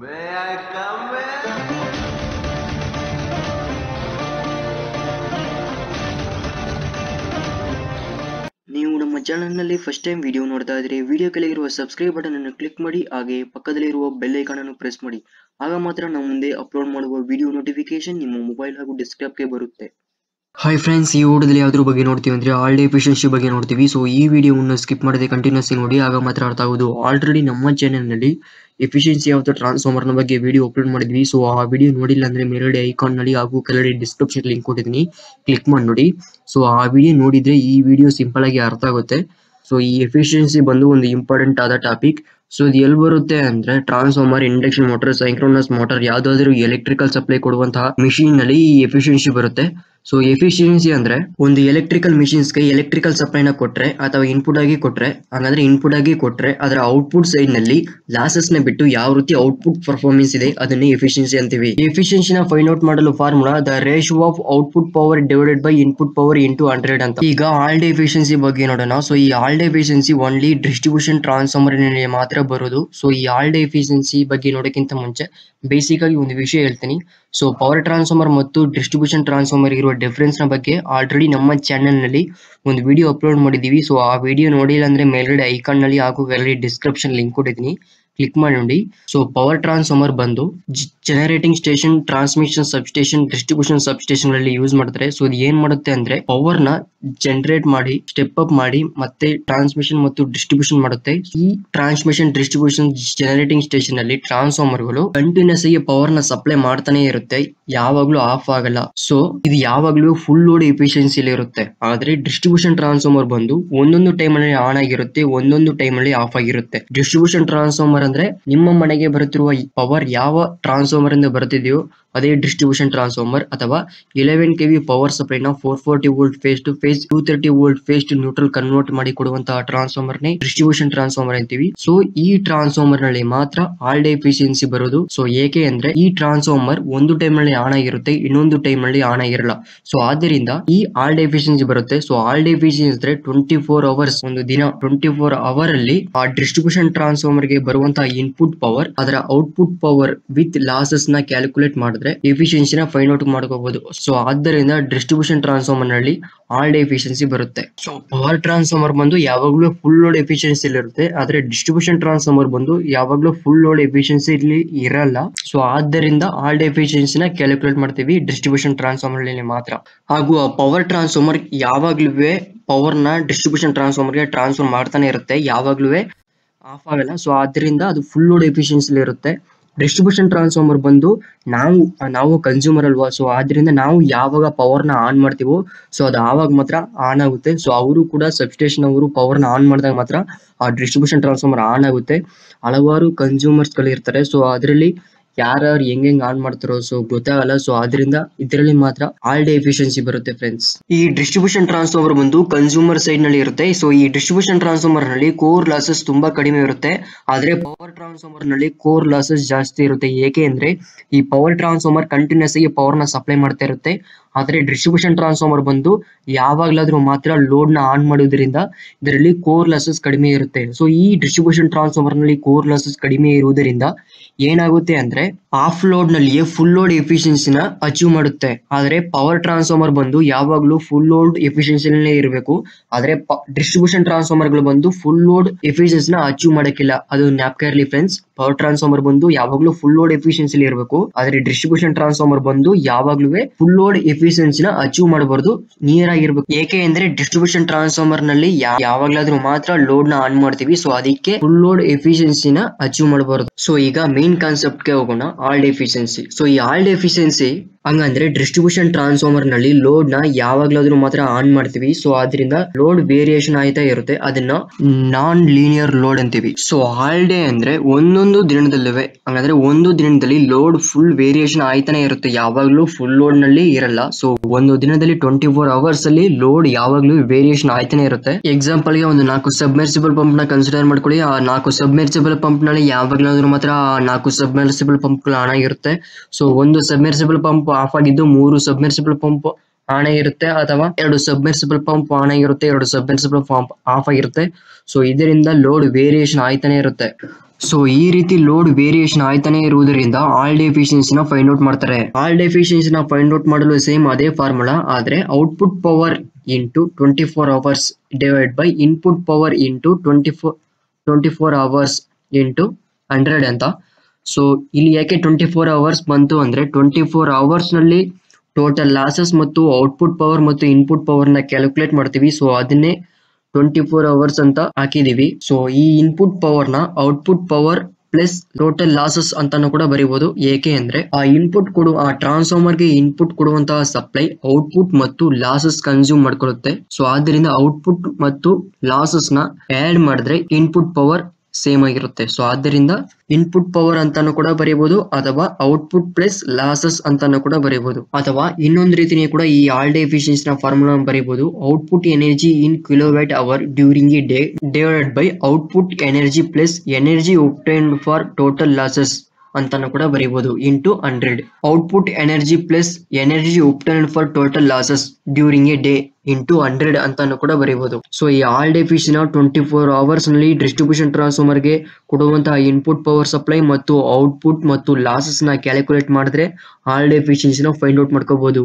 May? ನೀವು ನಮ್ಮ ಚಾನಲ್ನಲ್ಲಿ ಫಸ್ಟ್ ಟೈಮ್ ವಿಡಿಯೋ ನೋಡ್ತಾ ಇದ್ರೆ ವಿಡಿಯೋ ಕೆಳಗಿರುವ ಸಬ್ಸ್ಕ್ರೈಬ್ ಬಟನ್ ಅನ್ನು ಕ್ಲಿಕ್ ಮಾಡಿ, ಹಾಗೆ ಪಕ್ಕದಲ್ಲಿರುವ ಬೆಲ್ ಐಕಾನ್ ಅನ್ನು ಪ್ರೆಸ್ ಮಾಡಿ ಆಗ ಮಾತ್ರ ನಾವು ಮುಂದೆ ಅಪ್ಲೋಡ್ ಮಾಡುವ ವಿಡಿಯೋ ನೋಟಿಫಿಕೇಶನ್ ನಿಮ್ಮ ಮೊಬೈಲ್ ಹಾಗೂ ಡೆಸ್ಕ್ಟಾಪ್ಗೆ ಬರುತ್ತೆ ಹಾಯ್ ಫ್ರೆಂಡ್ಸ್ ಈ ವಿಡಿಯೋದಲ್ಲಿ ಯಾವ್ದ್ರ ಬಗ್ಗೆ ನೋಡ್ತೀವಿ ಅಂದ್ರೆ ಆಲ್ ಡೇ ಎಫಿಷಿಯನ್ಸಿ ಬಗ್ಗೆ ನೋಡ್ತೀವಿ. ಸೊ ಈ ವಿಡಿಯೋವನ್ನು ಸ್ಕಿಪ್ ಮಾಡದೆ ಕಂಟಿನ್ಯೂಸ್ ನೋಡಿ, ಆಗ ಮಾತ್ರ ಅರ್ಥ ಆಗೋದು. ಆಲ್ರೆಡಿ ನಮ್ಮ ಚಾನೆಲ್ನಲ್ಲಿ ಎಫಿಷಿಯನ್ಸಿ ಆಫ್ ದ ಟ್ರಾನ್ಸ್ಫಾರ್ಮರ್ನ ಬಗ್ಗೆ ವಿಡಿಯೋ ಅಪ್ಲೋಡ್ ಮಾಡಿದ್ವಿ. ಸೊ ಆ ವಿಡಿಯೋ ನೋಡಿಲ್ಲ ಅಂದ್ರೆ ಮೇಲ್ಗಡೆ ಐಕಾನ್ನಲ್ಲಿ ಹಾಗೂ ಕೆಳಗಡೆ ಡಿಸ್ಕ್ರಿಪ್ಷನ್ ಲಿಂಕ್ ಕೊಟ್ಟಿದ್ದೀನಿ. ಕ್ಲಿಕ್ ಮಾಡಿ ನೋಡಿ. ಸೊ ಆ ವಿಡಿಯೋ ನೋಡಿದ್ರೆ ಈ ವಿಡಿಯೋ ಸಿಂಪಲ್ ಆಗಿ ಅರ್ಥ ಆಗುತ್ತೆ. ಸೊ ಈ ಎಫಿಷಿಯನ್ಸಿ ಬಂದು ಒಂದು ಇಂಪಾರ್ಟೆಂಟ್ ಆದ ಟಾಪಿಕ್ ಸೊ ಇದು ಎಲ್ಲಿ ಬರುತ್ತೆ ಅಂದ್ರೆ transformer induction motor synchronous motor ಯಾವ್ದಾದ್ರು ಎಲೆಕ್ಟ್ರಿಕಲ್ ಸಪ್ಲೈ ಕೊಡುವಂತಹ ಮಿಷಿನ್ನಲ್ಲಿ ಈ ಎಫಿಷಿಯನ್ಸಿ ಬರುತ್ತೆ. ಸೊ ಎಫಿಷಿಯನ್ಸಿ ಅಂದ್ರೆ ಒಂದು ಎಲೆಕ್ಟ್ರಿಕಲ್ ಮಿಷಿನ್ಸ್ಗೆ ಎಲೆಕ್ಟ್ರಿಕಲ್ ಸಪ್ಲೈನ ಕೊಟ್ರೆ ಅಥವಾ ಇನ್ಪುಟ್ ಆಗಿ ಕೊಟ್ರೆ, ಹಾಗಾದ್ರೆ ಇನ್ಪುಟ್ ಆಗಿ ಕೊಟ್ರೆ ಅದರ ಔಟ್ಪುಟ್ ಸೈಡ್ನಲ್ಲಿ ಲಾಸಸ್ನ ಬಿಟ್ಟು ಯಾವ ರೀತಿ ಔಟ್ಪುಟ್ ಪರ್ಫಾರ್ಮೆನ್ಸ್ ಇದೆ ಅದನ್ನೇ ಎಫಿಷಿಯನ್ಸಿ ಅಂತೀವಿ. ಎಫಿಷಿಯನ್ಸಿನ ಫೈಂಡ್ ಔಟ್ ಮಾಡಲು formula the ratio of output power divided by input power into hundred ಅಂತ. ಈಗ ಆಲ್ ಡೇ ಎಫಿಷಿಯನ್ಸಿ ಬಗ್ಗೆ ನೋಡೋಣ. ಸೊ ಈ all day efficiency only distribution transformer ಮಾತ್ರ ಬರೋದು. ಸೊ ಈ ಆಲ್ ಡೇ ಎಫಿಷಿಯನ್ಸಿ ಬಗ್ಗೆ ನೋಡೋಕ್ಕಿಂತ ಮುಂಚೆ ಬೇಸಿಕ್ ಆಗಿ ಒಂದು ವಿಷಯ ಹೇಳ್ತೀನಿ. ಸೊ ಪವರ್ ಟ್ರಾನ್ಸ್ಫಾರ್ಮರ್ ಮತ್ತು ಡಿಸ್ಟ್ರಿಬ್ಯೂಷನ್ ಟ್ರಾನ್ಸ್ಫಾರ್ಮರ್ ಇರುವ ಡಿಫ್ರೆನ್ಸ್ನ ಬಗ್ಗೆ ಆಲ್ರೆಡಿ ನಮ್ಮ ಚಾನೆಲ್ನಲ್ಲಿ ಒಂದು ವಿಡಿಯೋ ಅಪ್ಲೋಡ್ ಮಾಡಿದೀವಿ ಸೊ ಆ ವಿಡಿಯೋ ನೋಡಿಲ್ಲ ಅಂದ್ರೆ ಮೇಲ್ಗಡೆ ಐಕಾನ್ನಲ್ಲಿ ಹಾಗೂ ಡಿಸ್ಕ್ರಿಪ್ಷನ್ ಲಿಂಕ್ ಕೊಟ್ಟಿದ್ದೀನಿ. ಕ್ಲಿಕ್ ಮಾಡಿ ಸೊ ಪವರ್ ಟ್ರಾನ್ಸ್ಫಾರ್ಮರ್ ಬಂದು generating station transmission substation distribution ಸಬ್ಸ್ಟೇಷನ್ಗಳಲ್ಲಿ use ಮಾಡ್ತಾರೆ ಸೊ ಇದು ಏನ್ ಮಾಡುತ್ತೆ ಅಂದ್ರೆ ಪವರ್ನ ಜನರೇಟ್ ಮಾಡಿ ಸ್ಟೆಪ್ ಅಪ್ ಮಾಡಿ, ಮತ್ತೆ ಟ್ರಾನ್ಸ್ಮಿಷನ್ ಮತ್ತು ಡಿಸ್ಟ್ರಿಬ್ಯೂಷನ್ ಮಾಡುತ್ತೆ. ಈ ಟ್ರಾನ್ಸ್ಮಿಷನ್ ಡಿಸ್ಟ್ರಿಬ್ಯೂಷನ್ ಜನರೇಟಿಂಗ್ ಸ್ಟೇಷನ್ ಅಲ್ಲಿ ಟ್ರಾನ್ಸ್ಫಾರ್ಮರ್ಗಳು ಕಂಟಿನ್ಯೂಸ್ ಆಗಿ ಪವರ್ನ ಸಪ್ಲೈ ಮಾಡ್ತಾನೆ ಇರುತ್ತೆ. ಯಾವಾಗ್ಲೂ ಆಫ್ ಆಗಲ್ಲ. ಸೊ ಇದು ಯಾವಾಗ್ಲೂ ಫುಲ್ ಲೋಡ್ ಎಫಿಷಿಯನ್ಸಿ ಇರುತ್ತೆ. ಆದ್ರೆ ಡಿಸ್ಟ್ರಿಬ್ಯೂಷನ್ ಟ್ರಾನ್ಸ್ಫಾರ್ಮರ್ ಬಂದು ಒಂದೊಂದು ಟೈಮ್ ಅಲ್ಲಿ ಆನ್ ಆಗಿರುತ್ತೆ, ಒಂದೊಂದು ಟೈಮ್ ಅಲ್ಲಿ ಆಫ್ ಆಗಿರುತ್ತೆ. ಡಿಸ್ಟ್ರಿಬ್ಯೂಷನ್ ಟ್ರಾನ್ಸ್ಫಾರ್ಮರ್ ಅಂದ್ರೆ ನಿಮ್ಮ ಮನೆಗೆ ಬರುತ್ತಿರುವ ಪವರ್ ಯಾವ ಟ್ರಾನ್ಸ್ಫಾರ್ಮರ್ ಇಂದ ಬರುತ್ತಿದೆಯೋ ಅದೇ ಡಿಸ್ಟ್ರಿಬ್ಯೂಷನ್ ಟ್ರಾನ್ಸ್ಫಾರ್ಮರ್ ಅಥವಾ eleven KV power ಸಪ್ಲೈನ four forty volt phase to phase two thirty volt phase to neutral convert ಮಾಡಿ ಕೊಡುವಂತಹ ಟ್ರಾನ್ಸ್ಫಾರ್ಮರ್ ನೇ ಡಿಸ್ಟ್ರಿಬ್ಯೂಷನ್ ಟ್ರಾನ್ಸ್ಫಾರ್ಮರ್ ಅಂತೀವಿ. ಸೊ ಈ ಟ್ರಾನ್ಸ್ಫಾರ್ಮರ್ನಲ್ಲಿ ಮಾತ್ರ ಆಲ್ ಡೇ ಎಫಿಷಿಯನ್ಸಿ ಬರೋದು. ಸೊ ಏಕೆ ಅಂದ್ರೆ ಈ ಟ್ರಾನ್ಸ್ಫಾರ್ಮರ್ ಒಂದು ಟೈಮ್ನಲ್ಲಿ ಆನ್ ಆಗಿರುತ್ತೆ, ಇನ್ನೊಂದು ಟೈಮ್ನಲ್ಲಿ ಆನ್ ಆಗಿರಲ್ಲ. ಸೊ ಆದ್ದರಿಂದ ಈ ಆಲ್ ಡೇ ಬರುತ್ತೆ. ಸೊ ಆಲ್ ಡೇ ಎಫಿಷಿಯನ್ಸಿ ಅಂದ್ರೆ ಟ್ವೆಂಟಿ ಫೋರ್ ಅವರ್ಸ್ ಒಂದು ದಿನ. ಟ್ವೆಂಟಿ ಫೋರ್ ಅವರ್ ಅಲ್ಲಿ ಆ ಡಿಸ್ಟ್ರಿಬ್ಯೂಷನ್ ಟ್ರಾನ್ಸ್ಫಾರ್ಮರ್ಗೆ ಬರುವಂತಹ ಇನ್ಪುಟ್ ಪವರ್ ಅದರ ಔಟ್ಪುಟ್ ಪವರ್ ವಿತ್ ಲಾಸಸ್ನ ಕ್ಯಾಲ್ಕುಲೇಟ್ ಮಾಡಿದ್ರೆ ಎಫಿಷಿಯನ್ಸಿನ ಫೈಂಡ್ ಔಟ್ ಮಾಡ್ಕೋಬಹುದು ಸೊ ಆದ್ದರಿಂದ ಡಿಸ್ಟ್ರಿಬ್ಯೂಷನ್ ಟ್ರಾನ್ಸ್ಫಾರ್ಮರ್ನಲ್ಲಿ ಆಲ್ ಡೇ ಎಫಿಷಿಯನ್ಸಿ ಬರುತ್ತೆ. ಸೊ ಪವರ್ ಟ್ರಾನ್ಸ್ಫಾರ್ಮರ್ ಬಂದು ಯಾವಾಗಲೂ ಫುಲ್ ಲೋಡ್ ಎಫಿಷಿಯನ್ಸಿ ಇರುತ್ತೆ. ಆದ್ರೆ ಡಿಸ್ಟ್ರಿಬ್ಯೂಷನ್ ಟ್ರಾನ್ಸ್ಫಾರ್ಮರ್ ಬಂದು ಯಾವಾಗಲೂ ಫುಲ್ ಲೋಡ್ ಎಫಿಷಿಯನ್ಸಿ ಇಲ್ಲಿ ಇರಲ್ಲ. ಸೊ ಆದ್ದರಿಂದ ಆಲ್ ಡೇ ಎಫಿಷಿಯನ್ಸಿನ ಕ್ಯಾಲ್ಕುಲೇಟ್ ಮಾಡ್ತೀವಿ ಡಿಸ್ಟ್ರಿಬ್ಯೂಷನ್ ಟ್ರಾನ್ಸ್ಫಾರ್ಮರ್ನಲ್ಲಿ ಮಾತ್ರ. ಹಾಗೂ ಪವರ್ ಟ್ರಾನ್ಸ್ಫಾರ್ಮರ್ ಯಾವಾಗ್ಲೂ ಪವರ್ನ ಡಿಸ್ಟ್ರಿಬ್ಯೂಷನ್ ಟ್ರಾನ್ಸ್ಫಾರ್ಮರ್ಗೆ ಟ್ರಾನ್ಸ್ಫರ್ ಮಾಡ್ತಾನೆ ಇರುತ್ತೆ ಯಾವಾಗ್ಲೂ ಆಫ್ ಆಗಲ್ಲ. ಸೊ ಆದ್ರಿಂದ ಅದು ಫುಲ್ ಲೋಡ್ ಎಫಿಷಿಯನ್ಸಿ ಇರುತ್ತೆ. ಡಿಸ್ಟ್ರಿಬ್ಯೂಷನ್ ಟ್ರಾನ್ಸ್ಫಾರ್ಮರ್ ಬಂದು ನಾವು ನಾವು ಕನ್ಸ್ಯೂಮರ್ ಅಲ್ವಾ? ಸೊ ಆದ್ರಿಂದ ನಾವು ಯಾವಾಗ ಪವರ್ನ ಆನ್ ಮಾಡ್ತೀವೋ ಸೊ ಅದು ಆವಾಗ ಮಾತ್ರ ಆನ್ ಆಗುತ್ತೆ. ಸೊ ಅವರು ಕೂಡ ಸಬ್ಸ್ಟೇಷನ್ ಅವರು ಪವರ್ನ ಆನ್ ಮಾಡಿದಾಗ ಮಾತ್ರ ಆ ಡಿಸ್ಟ್ರಿಬ್ಯೂಷನ್ ಟ್ರಾನ್ಸ್ಫಾರ್ಮರ್ ಆನ್ ಆಗುತ್ತೆ. ಹಲವಾರು ಕನ್ಸ್ಯೂಮರ್ಸ್ಗಳು ಇರ್ತಾರೆ. ಸೊ ಅದರಲ್ಲಿ ಯಾರ್ಯಾರು ಹೆಂಗ್ ಹೆಂಗ್ ಆನ್ ಮಾಡ್ತಾರೋ ಸೊ ಗೊತ್ತಾಗಲ್ಲ. ಸೊ ಅದರಿಂದ ಇದರಲ್ಲಿ ಮಾತ್ರ ಆಲ್ ಡೇ ಎಫಿಷಿಯನ್ಸಿ ಬರುತ್ತೆ ಫ್ರೆಂಡ್ಸ್ ಈ ಡಿಸ್ಟ್ರಿಬ್ಯೂಷನ್ ಟ್ರಾನ್ಸ್ಫಾರ್ಮರ್ ಬಂದು ಕನ್ಸ್ಯೂಮರ್ ಸೈಡ್ನಲ್ಲಿ ಇರುತ್ತೆ. ಸೊ ಈ ಡಿಸ್ಟ್ರಿಬ್ಯೂಷನ್ ಟ್ರಾನ್ಸ್ಫಾರ್ಮರ್ನಲ್ಲಿ ಕೋರ್ ಲಾಸಸ್ ತುಂಬಾ ಕಡಿಮೆ ಇರುತ್ತೆ. ಆದ್ರೆ ಪವರ್ ಟ್ರಾನ್ಸ್ಫಾರ್ಮರ್ನಲ್ಲಿ ಕೋರ್ ಲಾಸಸ್ ಜಾಸ್ತಿ ಇರುತ್ತೆ. ಏಕೆ ಅಂದ್ರೆ ಈ ಪವರ್ ಟ್ರಾನ್ಸ್ಫಾರ್ಮರ್ ಕಂಟಿನ್ಯೂಸ್ ಆಗಿ ಪವರ್ನ ಸಪ್ಲೈ ಮಾಡ್ತಾ ಇರುತ್ತೆ. ಆದ್ರೆ ಡಿಸ್ಟ್ರಿಬ್ಯೂಷನ್ ಟ್ರಾನ್ಸ್ಫಾರ್ಮರ್ ಬಂದು ಯಾವಾಗ್ಲಾದ್ರೂ ಮಾತ್ರ ಲೋಡ್ನ ಆನ್ ಮಾಡೋದ್ರಿಂದ ಇದರಲ್ಲಿ ಕೋರ್ ಲಾಸಸ್ ಕಡಿಮೆ ಇರುತ್ತೆ. ಸೊ ಈ ಡಿಸ್ಟ್ರಿಬ್ಯೂಷನ್ ಟ್ರಾನ್ಸ್ಫಾರ್ಮರ್ನಲ್ಲಿ ಕೋರ್ ಲಾಸಸ್ ಕಡಿಮೆ ಇರುವುದರಿಂದ ಏನಾಗುತ್ತೆ ಅಂದ್ರೆ ಆಫ್ ಲೋಡ್ ನಲ್ಲಿಯೇ ಫುಲ್ ಲೋಡ್ ಎಫಿಷಿಯನ್ಸಿನ ಅಚೀವ್ ಮಾಡುತ್ತೆ. ಆದ್ರೆ ಪವರ್ ಟ್ರಾನ್ಸ್ಫಾರ್ಮರ್ ಬಂದು ಯಾವಾಗ್ಲೂ ಫುಲ್ ಲೋಡ್ ಎಫಿಷಿಯನ್ಸಿನೇ ಇರಬೇಕು. ಆದ್ರೆ ಡಿಸ್ಟ್ರಿಬ್ಯೂಷನ್ ಟ್ರಾನ್ಸ್ಫಾರ್ಮರ್ಗಳು ಬಂದು ಫುಲ್ ಲೋಡ್ ಎಫಿಷಿಯನ್ಸಿನ ಅಚೀವ್ ಮಾಡಕ್ಕಿಲ್ಲ. ಅದು ನ್ಯಾಪ್ಕೇರ್ಲಿ ಫ್ರೆಂಡ್ಸ್ ಪವರ್ ಟ್ರಾನ್ಸ್ಫಾರ್ಮರ್ ಬಂದು ಯಾವಾಗ್ಲೂ ಫುಲ್ ಲೋಡ್ ಎಫಿಷಿಯನ್ಸಿ ಇರಬೇಕು. ಆದ್ರೆ ಡಿಸ್ಟ್ರಿಬ್ಯೂಷನ್ ಟ್ರಾನ್ಸ್ಫಾರ್ಮರ್ ಬಂದು ಯಾವಾಗ್ಲೂ ಫುಲ್ ಲೋಡ್ ಎಫಿಷಿಯನ್ಸಿನ ಅಚೀವ್ ಮಾಡಬಾರ್ದು ನಿಯರ್ ಆಗಿರ್ಬೇಕು ಏಕೆ ಅಂದ್ರೆ ಡಿಸ್ಟ್ರಿಬ್ಯೂಷನ್ ಟ್ರಾನ್ಸ್ಫಾರ್ಮರ್ನಲ್ಲಿ ಯಾವಾಗ್ಲಾದ್ರೂ ಮಾತ್ರ ಲೋಡ್ನ ಆನ್ ಮಾಡ್ತೀವಿ. ಸೊ ಅದಕ್ಕೆ ಫುಲ್ ಲೋಡ್ ಎಫಿಷಿಯನ್ಸಿನ ಅಚೀವ್ ಮಾಡಬಾರ್ದು. ಸೊ ಈಗ ಮೇನ್ ಕಾನ್ಸೆಪ್ಟ್ಗೆ ಹೋಗೋಣ ಆಲ್ ಎಫಿಷಿಯನ್ಸಿ ಸೊ ಈ ಆಲ್ ಎಫಿಷಿಯನ್ಸಿ ಹಂಗಂದ್ರೆ ಡಿಸ್ಟ್ರಿಬ್ಯೂಷನ್ ಟ್ರಾನ್ಸ್ಫಾರ್ಮರ್ನಲ್ಲಿ ಲೋಡ್ನ ಯಾವಾಗ್ಲಾದ್ರೂ ಮಾತ್ರ ಆನ್ ಮಾಡ್ತೀವಿ. ಸೊ ಅದರಿಂದ ಲೋಡ್ ವೇರಿಯೇಷನ್ ಆಯ್ತಾ ಇರುತ್ತೆ. ಅದನ್ನ ನಾನ್ ಲೀನಿಯರ್ ಲೋಡ್ ಅಂತೀವಿ. ಸೊ ಆಲ್ ಡೇ ಅಂದ್ರೆ ಒಂದೊಂದು ದಿನದಲ್ಲಿವೆ, ಹಂಗಂದ್ರೆ ಒಂದು ದಿನದಲ್ಲಿ ಲೋಡ್ ಫುಲ್ ವೇರಿಯೇಷನ್ ಆಯ್ತಾನೆ ಇರುತ್ತೆ. ಯಾವಾಗ್ಲೂ ಫುಲ್ ಲೋಡ್ನಲ್ಲಿ ಇರಲ್ಲ. ಸೊ ಒಂದು ದಿನದಲ್ಲಿ ಟ್ವೆಂಟಿ ಫೋರ್ ಅವರ್ಸ್ ಅಲ್ಲಿ ಲೋಡ್ ಯಾವಾಗ್ಲೂ ವೇರಿಯೇಷನ್ ಆಯ್ತಾನೆ ಇರುತ್ತೆ. ಎಕ್ಸಾಂಪಲ್ಗೆ ಒಂದು ನಾಲ್ಕು ಸಬ್ಮೆರ್ಸಿಬಲ್ ಪಂಪ್ನ ಕನ್ಸಿಡರ್ ಮಾಡ್ಕೊಳ್ಳಿ. ಆ ನಾಲ್ಕು ಸಬ್ಮೆರ್ಸಿಬಲ್ ಪಂಪ್ನಲ್ಲಿ ಯಾವಾಗ್ಲಾದ್ರೂ ಮಾತ್ರ ನಾಲ್ಕು ಸಬ್ಮೆರ್ಸಿಬಲ್ ಪಂಪ್ಗಳು ಆನ್ ಆಗಿರುತ್ತೆ. ಸೊ ಒಂದು ಸಬ್ಮೆರ್ಸಿಬಲ್ ಪಂಪ್ ಆಫ್ ಆಗಿದ್ದು ಮೂರು ಸಬ್ಮೆರ್ಸಿಬಲ್ ಪಂಪ್ ಆನ್ ಆಗಿರುತ್ತೆ ಅಥವಾ ಎರಡು ಸಬ್ಮೆರ್ಸಿಬಲ್ ಪಂಪ್ ಆನ್ ಆಗಿರುತ್ತೆ, ಎರಡು ಸಬ್ಮೆರ್ಸಿಬಲ್ ಪಂಪ್ ಆಫ್ ಆಗಿರುತ್ತೆ. ಸೊ ಇದರಿಂದ ಲೋಡ್ ವೇರಿಯೇಷನ್ ಆಯ್ತಾನೆ ಇರುತ್ತೆ. ಸೊ ಈ ರೀತಿ ಲೋಡ್ ವೇರಿಯೇಷನ್ ಆಯ್ತಾನೆ ಇರುವುದರಿಂದ ಆಲ್ ಡೆಫಿಷಿಯನ್ಸಿನ ಫೈಂಡ್ ಔಟ್ ಮಾಡ್ತಾರೆ. ಆಲ್ ಡೆಫಿಷಿಯನ್ಸಿನ ಫೈಂಡ್ ಔಟ್ ಮಾಡಲು ಸೇಮ್ ಅದೇ ಫಾರ್ಮುಲಾ ಆದ್ರೆ output power into twenty four hours divide by input power into twenty four twenty four hours into hundred ಅಂತ ಸೊ ಇಲ್ಲಿ ಯಾಕೆ ಟ್ವೆಂಟಿ ಫೋರ್ ಅವರ್ಸ್ ಬಂತು ಅಂದ್ರೆ ಟ್ವೆಂಟಿ ಫೋರ್ ಅವರ್ಸ್ನಲ್ಲಿ ಟೋಟಲ್ ಲಾಸಸ್ ಮತ್ತು ಔಟ್ಪುಟ್ ಪವರ್ ಮತ್ತು ಇನ್ಪುಟ್ ಪವರ್ನ ಕ್ಯಾಲ್ಕುಲೇಟ್ ಮಾಡ್ತೀವಿ. ಸೊ ಅದನ್ನೇ ಟ್ವೆಂಟಿ ಫೋರ್ ಅವರ್ಸ್ ಅಂತ ಹಾಕಿದೀವಿ. ಸೊ ಈ input ಪವರ್ನ output power plus total losses ಅಂತಾನು ಕೂಡ ಬರೀಬಹುದು ಏಕೆ ಅಂದ್ರೆ ಆ ಇನ್ಪುಟ್ ಕೊಡುವ ಆ ಟ್ರಾನ್ಸ್ಫಾರ್ಮರ್ಗೆ ಇನ್ಪುಟ್ ಕೊಡುವಂತಹ ಸಪ್ಲೈ ಔಟ್ಪುಟ್ ಮತ್ತು ಲಾಸಸ್ ಕನ್ಸ್ಯೂಮ್ ಮಾಡ್ಕೊಳ್ಳುತ್ತೆ. ಸೊ ಆದ್ದರಿಂದ ಔಟ್ಪುಟ್ ಮತ್ತು ಲಾಸಸ್ನ ಆಡ್ ಮಾಡಿದ್ರೆ ಇನ್ಪುಟ್ ಪವರ್ ಸೇಮ್ ಆಗಿರುತ್ತೆ. ಸೊ ಆದ್ದರಿಂದ ಇನ್ಪುಟ್ ಪವರ್ ಅಂತಾನು ಕೂಡ ಬರೀಬಹುದು ಅಥವಾ ಔಟ್ಪುಟ್ ಪ್ಲಸ್ ಲಾಸಸ್ ಅಂತಾನು ಕೂಡ ಬರೀಬಹುದು ಅಥವಾ ಇನ್ನೊಂದು ರೀತಿನೇ ಕೂಡ ಈ ಆಲ್ ಡೇ ಎಫಿಷಿಯನ್ಸಿ ನ formula ಬರೀಬಹುದು output energy in kilowatt hour during a day divided by output energy plus energy obtain for total losses ಅಂತಾನು ಕೂಡ ಬರೀಬಹುದು into hundred output energy plus energy obtained for total losses during a day into hundred ಅಂತಾನು ಕೂಡ ಬರೀಬಹುದು so ಈ all day ಫಿಶ್ನ twenty four ಅವರ್ಸ್ನಲ್ಲಿ distribution ಟ್ರಾನ್ಸ್ಫಾರ್ಮರ್ಗೆ ಕೊಡುವಂತಹ ಇನ್ಪುಟ್ ಪವರ್ ಸಪ್ಲೈ ಮತ್ತು ಔಟ್ಪುಟ್ ಮತ್ತು ಲಾಸಸ್ನ ಕ್ಯಾಲ್ಕುಲೇಟ್ ಮಾಡಿದ್ರೆ ಆಲ್ ಡೇ ನ ಫೈಂಡ್ ಔಟ್ ಮಾಡ್ಕೋಬಹುದು